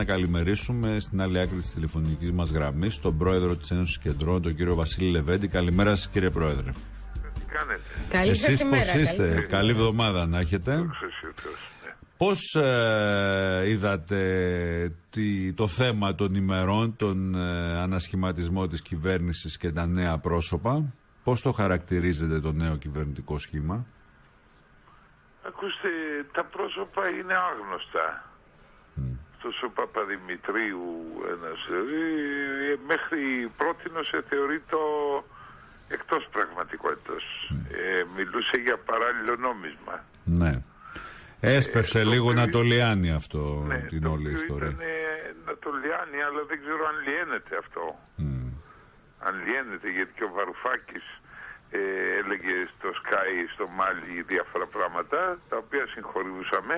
Να καλημερίσουμε στην άλλη άκρη της τηλεφωνικής μας γραμμής τον πρόεδρο της Ένωσης Κεντρών, τον κύριο Βασίλη Λεβέντη. Καλημέρα σας, κύριε Πρόεδρε. Τι κάνετε; Καλή σας Εσείς ημέρα. πώς είστε, καλή. καλή εβδομάδα να έχετε. Δόξα ο Θεός, ναι. Πώς ε, είδατε τι, το θέμα των ημερών, τον ε, ανασχηματισμό της κυβέρνησης και τα νέα πρόσωπα; Πώς το χαρακτηρίζετε το νέο κυβερνητικό σχήμα; Ακούστε, τα πρόσωπα είναι άγνωστα. Αυτός ο Παπαδημητρίου, ένας, ε, μέχρι πρότινος θεωρεί το εκτός πραγματικότητας. Ε, μιλούσε για παράλληλο νόμισμα. Ναι. Έσπευσε το λίγο οποίο- να το λιάνει αυτό Ναι, την το όλη οποίο ιστορία. Ήταν, να το λιάνει, αλλά δεν ξέρω αν λιένεται αυτό. Αν λιένεται, γιατί και ο Βαρουφάκης ε, έλεγε στο Sky, στο Μάλι διάφορα πράγματα, τα οποία συγχωρούσαμε.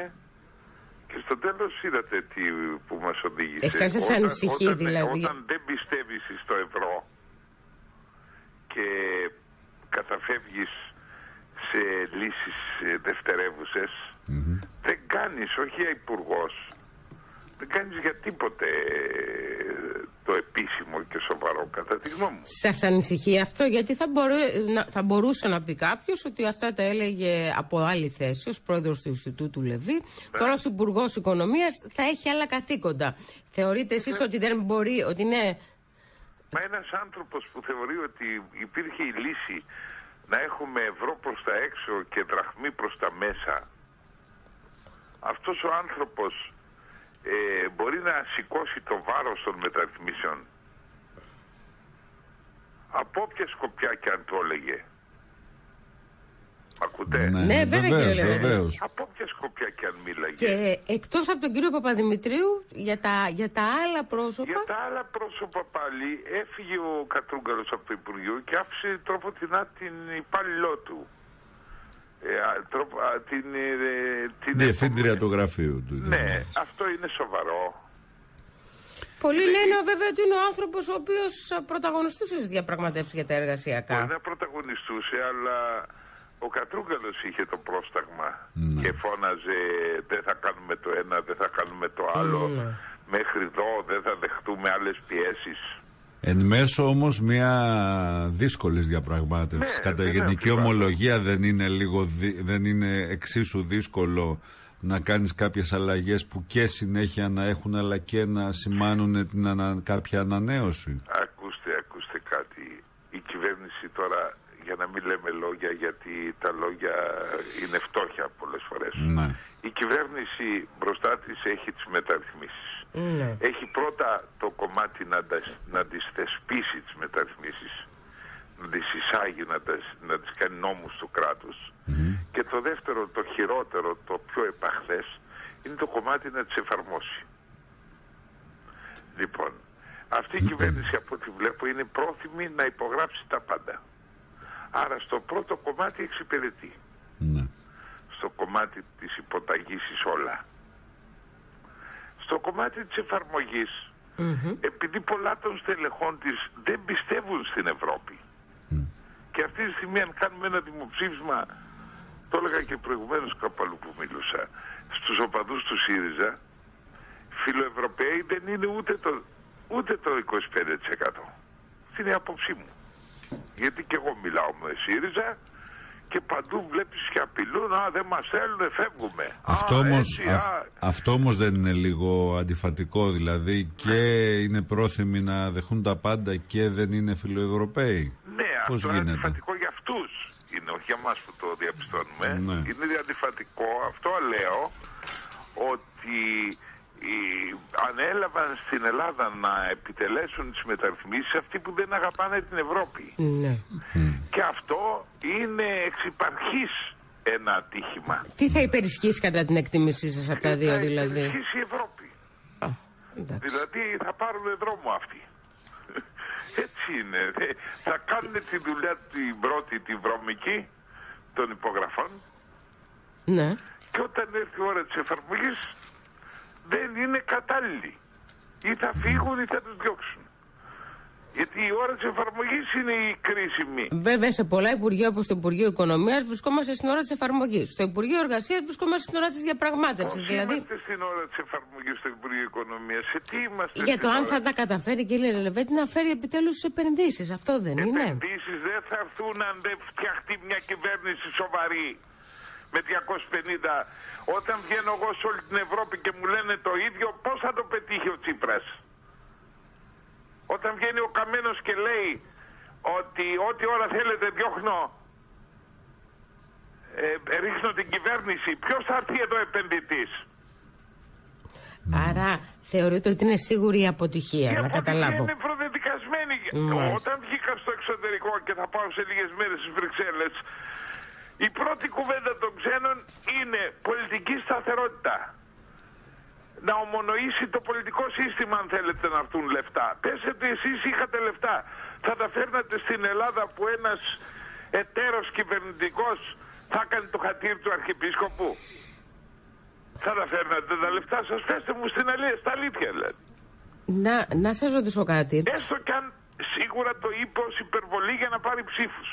Και στο τέλος είδατε τι που μας οδήγησε. Εσάς σας Όταν- ανησυχεί, όταν, δηλαδή; Όταν δεν πιστεύεις στο ευρώ και καταφεύγεις σε λύσεις ε, δευτερεύουσες, δεν κάνεις, όχι για υπουργός, δεν κάνεις για τίποτε ε, το επίσημο και σοβαρό κατά τη γνώμη μου. Σας ανησυχεί αυτό; Γιατί θα, μπορέ- να- θα μπορούσε να πει κάποιος ότι αυτά τα έλεγε από άλλη θέση ως πρόεδρος του Ινστιτούτου Λεβί. Ναι. Τώρα ως υπουργός Οικονομίας θα έχει άλλα καθήκοντα. Θεωρείτε εσείς Ναι. ότι δεν μπορεί, ότι είναι... Μα ένας άνθρωπος που θεωρεί ότι υπήρχε η λύση να έχουμε ευρώ προς τα έξω και δραχμή προς τα μέσα, αυτός ο άνθρωπος ε, μπορεί να σηκώσει το βάρος των μεταρρυθμίσεων. Από όποια σκοπιά και αν το έλεγε. Ακούτε; Ναι, βέβαια, βεβαίως, κύριε Λεβέντη. βεβαίως. Από όποια σκοπιά και αν μίλαγε. Και εκτός από τον κύριο Παπαδημητρίου, για τα, για τα άλλα πρόσωπα... Για τα άλλα πρόσωπα πάλι έφυγε ο Κατρούγκαλος από το Υπουργείο και άφησε τρόποτινά την υπάλληλό του. Ε, α, τρόπο- α, την, ε, την Διευθύντρια επόμενη- του γραφείου του. Ναι, αυτό είναι σοβαρό. Πολλοί λένε βέβαια ότι είναι ο άνθρωπος ο οποίος πρωταγωνιστούσε στις διαπραγματεύσεις για τα εργασιακά. Μπορεί να πρωταγωνιστούσε, αλλά ο Κατρούγκαλος είχε το πρόσταγμα Ναι. και φώναζε δεν θα κάνουμε το ένα, δεν θα κάνουμε το άλλο. Ναι. Μέχρι εδώ δεν θα δεχτούμε άλλες πιέσεις. Εν μέσω όμως μια δύσκολης διαπραγμάτευσης. Ναι, Κατά δεν γενική αμφιβάλλω. ομολογία δεν είναι, λίγο, δι- δεν είναι εξίσου δύσκολο να κάνεις κάποιες αλλαγές που και συνέχεια να έχουν αλλά και να σημάνουν την ανα- κάποια ανανέωση. Ακούστε, ακούστε κάτι. Η κυβέρνηση τώρα, για να μην λέμε λόγια, γιατί τα λόγια είναι φτώχεια πολλές φορές. Ναι. Η κυβέρνηση μπροστά της έχει τις μεταρρυθμίσεις. Ναι. Έχει πρώτα το κομμάτι να, τα- να τις θεσπίσει τις μεταρρυθμίσεις, να τις εισάγει, να, τα, να τις κάνει νόμους του κράτους. Και το δεύτερο, το χειρότερο, το πιο επαχθές, είναι το κομμάτι να τις εφαρμόσει. Λοιπόν, αυτή η κυβέρνηση από ό,τι βλέπω είναι πρόθυμη να υπογράψει τα πάντα. Άρα στο πρώτο κομμάτι εξυπηρετεί. ναι. Στο κομμάτι της υποταγής εις όλα. Στο κομμάτι της εφαρμογής, επειδή πολλά των στελεχών της δεν πιστεύουν στην Ευρώπη. Και αυτή τη στιγμή αν κάνουμε ένα δημοψήφισμα, το έλεγα και προηγουμένως κάπου αλλού που μιλούσα, στους οπαδούς του ΣΥΡΙΖΑ, φιλοευρωπαίοι δεν είναι ούτε το, ούτε το 25%. Αυτή είναι η άποψή μου. Γιατί και εγώ μιλάω με ΣΥΡΙΖΑ και παντού βλέπεις και απειλούν, α δεν μας θέλουν, φεύγουμε. Αυτό Α, όμως, έτσι, αυ- α, αυτό όμως δεν είναι λίγο αντιφατικό, δηλαδή και είναι πρόθυμοι να δεχούν τα πάντα και δεν είναι φιλοευρωπαίοι. Ναι, Πώς αυτό είναι γίνεται; αντιφατικό για αυτούς. Είναι όχι για μας που το διαπιστώνουμε. Ναι. Είναι αντιφατικό. Αυτό λέω ότι οι, ανέλαβαν στην Ελλάδα να επιτελέσουν τις μεταρρυθμίσεις αυτοί που δεν αγαπάνε την Ευρώπη. ναι. Και αυτό είναι εξ υπαρχής ένα ατύχημα. Τι θα υπερισχύσει κατά την εκτίμησή σας από τα δύο Θα δηλαδή; υπερισχύσει η Ευρώπη. Α, εντάξει. Δηλαδή θα πάρουν δρόμο αυτοί. Έτσι είναι. Ε, Θα κάνουν τη δουλειά την πρώτη, την βρώμικη των υπογραφών Ναι. και όταν έρθει η ώρα της εφαρμογής δεν είναι κατάλληλοι. Ή θα φύγουν ή θα τους διώξουν. Γιατί η ώρα της εφαρμογής είναι η κρίσιμη. Βέβαια, σε πολλά υπουργεία όπως το Υπουργείο Οικονομίας βρισκόμαστε στην ώρα της εφαρμογής. Στο Υπουργείο Εργασίας βρισκόμαστε στην ώρα της διαπραγμάτευσης. Δηλαδή... είμαστε στην ώρα της εφαρμογής στο Υπουργείο Οικονομίας. Σε τι είμαστε. Για το αν θα τα καταφέρει, κύριε Λελεβέτη, να φέρει επιτέλους τις επενδύσεις. Αυτό δεν είναι. Οι επενδύσεις δεν θα έρθουν αν δεν φτιαχτεί μια κυβέρνηση σοβαρή με 250. Όταν βγαίνω εγώ σε όλη την Ευρώπη και μου λένε το ίδιο, πώς θα το πετύχει ο Τσίπρας; Όταν βγαίνει ο Καμένος και λέει ότι ό,τι ώρα θέλετε διώχνω, ε, ρίχνω την κυβέρνηση, ποιος θα έρθει εδώ επενδυτής; Άρα θεωρείτε ότι είναι σίγουρη η αποτυχία, η να αποτυχία καταλάβω. είναι προδεδικασμένη. Όταν βγήκα στο εξωτερικό και θα πάω σε λίγες μέρες στις Βρυξέλλες, η πρώτη κουβέντα των ξένων είναι πολιτική σταθερότητα να ομονοήσει το πολιτικό σύστημα αν θέλετε να έρθουν λεφτά. Πέσετε εσείς είχατε λεφτά. Θα τα φέρνατε στην Ελλάδα που ένας εταίρος κυβερνητικός θα έκανε το χατήρι του Αρχιεπίσκοπου. Θα τα φέρνατε τα λεφτά σας. Πέστε μου στην αλήθεια, στα αλήθεια δηλαδή. Να, να σας ρωτήσω κάτι. Έστω κι αν σίγουρα το είπε ως υπερβολή για να πάρει ψήφους.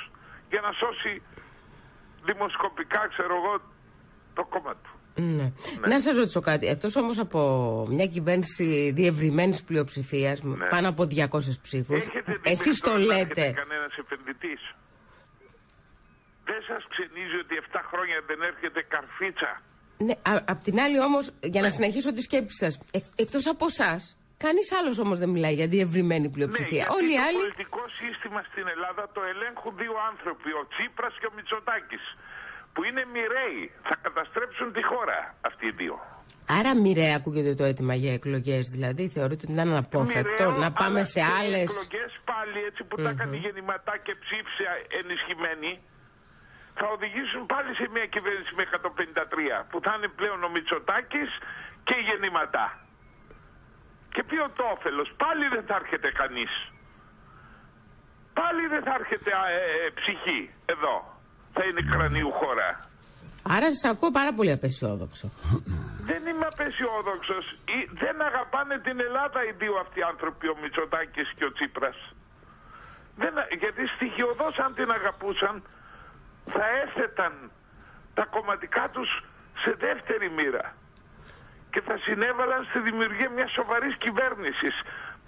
Για να σώσει δημοσκοπικά, ξέρω εγώ, το κόμμα του. Ναι. ναι. Να σας ρωτήσω κάτι. Εκτός όμως από μια κυβέρνηση διευρυμένης πλειοψηφίας, ναι. πάνω από 200 ψήφους, εσείς το λέτε. Δεν κανένας επενδυτής; Δεν σας ξενίζει ότι 7 χρόνια δεν έρχεται καρφίτσα; Ναι, απ' την άλλη όμως, για να ναι. συνεχίσω τη σκέψη σας, ε, εκτός από εσάς, Κανείς άλλος όμως δεν μιλάει για διευρυμένη πλειοψηφία. Ναι, Όλοι οι άλλοι. Το πολιτικό σύστημα στην Ελλάδα το ελέγχουν δύο άνθρωποι, ο Τσίπρας και ο Μητσοτάκης που είναι μοιραίοι. Θα καταστρέψουν τη χώρα αυτοί οι δύο. Άρα μοιραία ακούγεται το αίτημα για εκλογές, δηλαδή θεωρείτε ότι είναι αναπόφευκτο να πάμε σε άλλε. Οι εκλογές πάλι έτσι που mm-hmm. τα έκανε γεννηματά και ψήφισε ενισχυμένη θα οδηγήσουν πάλι σε μια κυβέρνηση με 153 που θα είναι πλέον ο Μητσοτάκης και η γεννηματά. Και ποιο το όφελος, πάλι δεν θα έρχεται κανείς. Πάλι δεν θα έρχεται ε, ε, ψυχή εδώ θα είναι κρανίου χώρα. Άρα σας ακούω πάρα πολύ απεσιόδοξο. Δεν είμαι απεσιόδοξος. Δεν αγαπάνε την Ελλάδα οι δύο αυτοί άνθρωποι, ο Μητσοτάκης και ο Τσίπρας. γιατί στοιχειοδός αν την αγαπούσαν θα έθεταν τα κομματικά τους σε δεύτερη μοίρα και θα συνέβαλαν στη δημιουργία μιας σοβαρής κυβέρνησης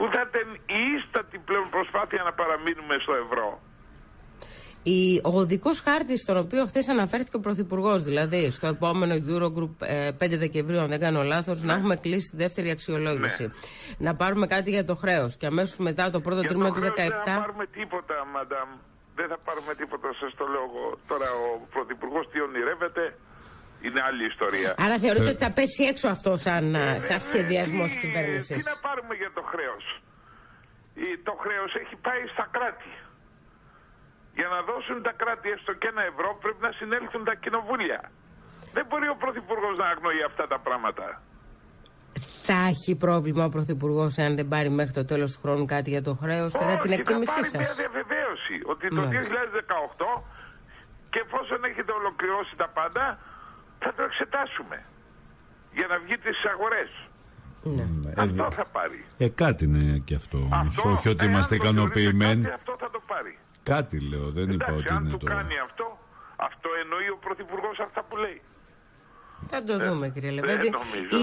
που θα ήταν η ίστατη πλέον προσπάθεια να παραμείνουμε στο ευρώ. Ο οδικό χάρτης, στον οποίο χθες αναφέρθηκε ο Πρωθυπουργός, δηλαδή στο επόμενο Eurogroup 5 ε, Δεκεμβρίου, αν δεν κάνω λάθος, να ναι. έχουμε κλείσει τη δεύτερη αξιολόγηση. Ναι. Να πάρουμε κάτι για το χρέος. Και αμέσως μετά το πρώτο τρίμηνο του 2017. Δεν θα πάρουμε τίποτα, μαντάμ. Δεν θα πάρουμε τίποτα, σας το λέω εγώ. Τώρα ο Πρωθυπουργός τι ονειρεύεται. Είναι άλλη ιστορία. Άρα θεωρείτε ότι θα πέσει έξω αυτό σαν, ε, σαν σχεδιασμό της κυβέρνησης. Τι να πάρουμε για το χρέος; Το χρέος έχει πάει στα κράτη. Για να δώσουν τα κράτη έστω και ένα ευρώ πρέπει να συνέλθουν τα κοινοβούλια. Δεν μπορεί ο Πρωθυπουργός να αγνοεί αυτά τα πράγματα. Θα έχει πρόβλημα ο Πρωθυπουργός αν δεν πάρει μέχρι το τέλος του χρόνου κάτι για το χρέος κατά την εκτίμησή σας. Θα μια διαβεβαίωση ότι το 2018 και εφόσον έχετε ολοκληρώσει τα πάντα θα το εξετάσουμε για να βγει τις αγορές. Ναι. Αυτό θα πάρει. Ε, κάτι είναι και αυτό. αυτό Όχι ότι είμαστε ικανοποιημένοι. Αυτό θα το πάρει. Κάτι λέω, δεν Εντάξει, είπα ότι αν είναι το. Αν κάνει αυτό, αυτό εννοεί ο Πρωθυπουργός αυτά που λέει. Θα το δούμε, κύριε Λεβέντη.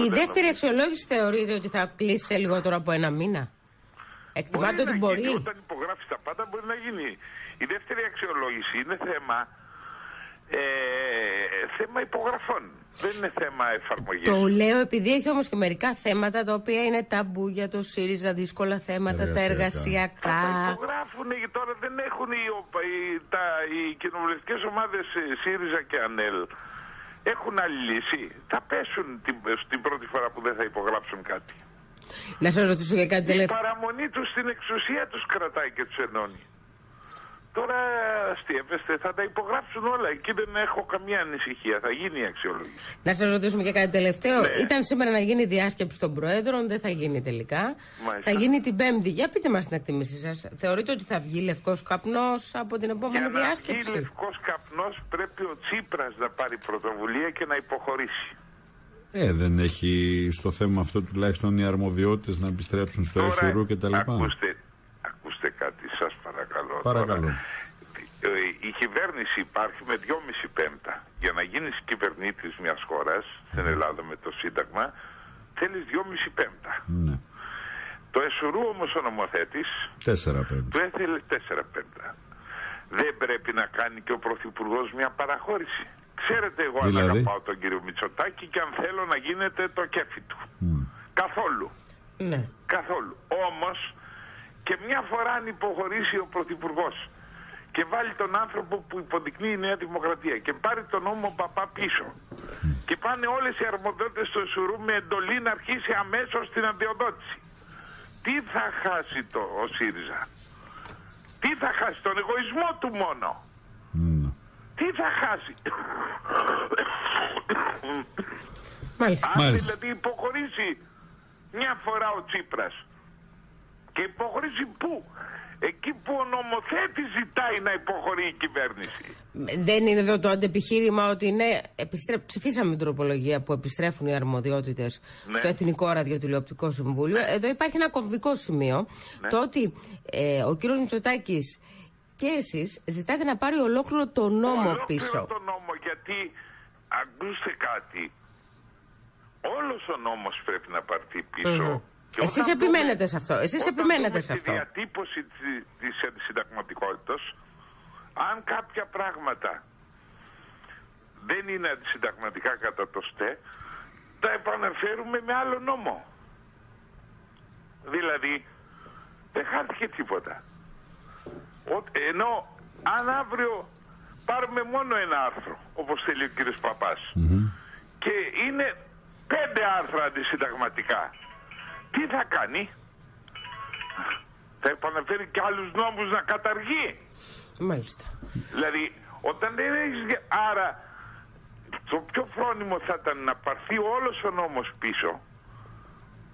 Η δεύτερη αξιολόγηση θεωρείτε ότι θα κλείσει σε λιγότερο από ένα μήνα. Εκτιμάτε ότι μπορεί. Γίνει, όταν υπογράφεις τα πάντα, μπορεί να γίνει. Η δεύτερη αξιολόγηση είναι θέμα ε, θέμα υπογραφών. Δεν είναι θέμα εφαρμογής. Το λέω επειδή έχει όμως και μερικά θέματα τα οποία είναι ταμπού για το ΣΥΡΙΖΑ, δύσκολα θέματα, τα εργασιακά. Τα υπογράφουν τώρα δεν έχουν οι, οι, τα, οι κοινοβουλευτικές ομάδες ε, ΣΥΡΙΖΑ και ΑΝΕΛ. Έχουν άλλη λύση. Θα πέσουν την, την πρώτη φορά που δεν θα υπογράψουν κάτι. Να σας ρωτήσω για κάτι τελευταίο. Η παραμονή τους στην εξουσία τους κρατάει και τους ενώνει. Τώρα αστείευεστε, θα τα υπογράψουν όλα. Εκεί δεν έχω καμία ανησυχία. Θα γίνει η αξιολόγηση. Να σας ρωτήσουμε και κάτι τελευταίο. Ναι. Ήταν σήμερα να γίνει διάσκεψη των Προέδρων, δεν θα γίνει τελικά. Μάλιστα. Θα γίνει την Πέμπτη. Για πείτε μας την εκτίμησή σας. Θεωρείτε ότι θα βγει λευκός καπνός από την επόμενη Για διάσκεψη. Για να βγει λευκός καπνός πρέπει ο Τσίπρας να πάρει πρωτοβουλία και να υποχωρήσει. Ε, δεν έχει στο θέμα αυτό τουλάχιστον οι αρμοδιότητες να επιστρέψουν στο ΕΣΟΡΟΥ και τα λοιπά. Ακούστε, ακούστε κάτι Παρακαλώ. Ε, η κυβέρνηση υπάρχει με 2,5 πέμπτα. Για να γίνεις κυβερνήτης μιας χώρας, στην Ελλάδα με το Σύνταγμα, θέλεις 2,5 πέμπτα. Ναι. Το Εσουρού όμως ο νομοθέτης 4 πέμπτα. του έθελε 4 πέμπτα. Δεν πρέπει να κάνει και ο Πρωθυπουργός μια παραχώρηση. Ξέρετε εγώ αν Δηλαδή; αγαπάω τον κύριο Μητσοτάκη και αν θέλω να γίνεται το κέφι του. Καθόλου. Ναι. Καθόλου. Όμως και μια φορά αν υποχωρήσει ο Πρωθυπουργός και βάλει τον άνθρωπο που υποδεικνύει η Νέα Δημοκρατία και πάρει τον νόμο Παπά πίσω και πάνε όλες οι αρμοδιότητες στο Σουρού με εντολή να αρχίσει αμέσως την αντιοδότηση. Τι θα χάσει το ο ΣΥΡΙΖΑ; Τι θα χάσει τον εγωισμό του μόνο; Ναι. Τι θα χάσει; Μάλιστα. Αν Μάλιστα. δηλαδή υποχωρήσει μια φορά ο Τσίπρας και υποχωρήσει πού; Εκεί που ο νομοθέτης ζητάει να υποχωρεί η κυβέρνηση. Δεν είναι εδώ το αντεπιχείρημα ότι ναι, επιστρέ... ψηφίσαμε την τροπολογία που επιστρέφουν οι αρμοδιότητες Ναι. στο Εθνικό Ραδιοτηλεοπτικό Συμβούλιο. Εδώ υπάρχει ένα κομβικό σημείο. Το ότι ε, ο κύριος Μητσοτάκης και εσείς ζητάτε να πάρει ολόκληρο το νόμο Ολόκληρο πίσω. το νόμο γιατί ακούστε κάτι. Όλος ο νόμος πρέπει να πάρθει πίσω. Μμμ. Και Εσείς όταν επιμένετε δούμε- σε αυτό. Εσείς όταν επιμένετε δούμε σε τη αυτό. διατύπωση της, της αντισυνταγματικότητας, αν κάποια πράγματα δεν είναι αντισυνταγματικά κατά το ΣΤΕ, τα επαναφέρουμε με άλλο νόμο. Δηλαδή, δεν χάθηκε τίποτα. Ο- ενώ αν αύριο πάρουμε μόνο ένα άρθρο, όπως θέλει ο κύριος Παπάς, και είναι πέντε άρθρα αντισυνταγματικά, τι θα κάνει, θα επαναφέρει και άλλους νόμους να καταργεί. Μάλιστα. Δηλαδή, όταν δεν έχεις... γε- Άρα, το πιο φρόνιμο θα ήταν να πάρθει όλος ο νόμος πίσω,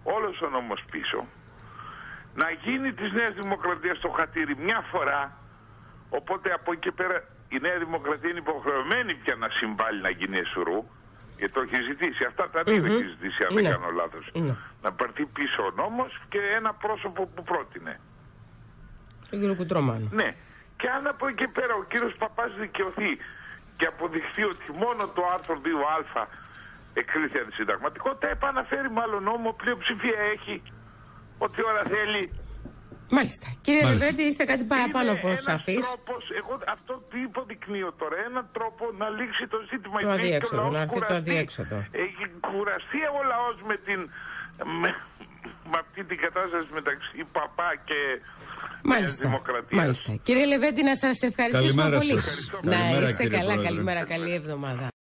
όλος ο νόμος πίσω, να γίνει της Νέας Δημοκρατίας το χατήρι μια φορά, οπότε από εκεί και πέρα η Νέα Δημοκρατία είναι υποχρεωμένη πια να συμβάλλει να γίνει εσουρού, γιατί το έχει ζητήσει. Αυτά τα δύο έχει ζητήσει, αν δεν Ναι. κάνω λάθος. Ναι. Να πάρθει πίσω ο νόμος και ένα πρόσωπο που πρότεινε. Τον κύριο Κουτρόμανο. Ναι. Και αν από εκεί και πέρα ο κύριος Παπάς δικαιωθεί και αποδειχθεί ότι μόνο το άρθρο 2α εκρίθη αντισυνταγματικό, τα επαναφέρει μάλλον νόμο, πλειοψηφία έχει, ό,τι ώρα θέλει. Μάλιστα. Κύριε Μάλιστα. Λεβέντη, είστε κάτι παραπάνω Είναι από ένας σαφής. τρόπος, εγώ αυτό τι υποδεικνύω τώρα, έναν τρόπο να λήξει το ζήτημα. Το Γιατί έχει αδιέξοδο, ο λαός να έρθει το κουραστεί. αδιέξοδο. Έχει κουραστεί ο λαός με την... Με, με αυτή την κατάσταση μεταξύ Παπά και Νέας Μάλιστα. Δημοκρατίας. Μάλιστα. Κύριε Λεβέντη, να σας ευχαριστήσουμε Καλημέρα πολύ. σας. Να Καλημέρα, είστε κύριε καλά. Πρόεδρε. Καλημέρα. Καλή εβδομάδα.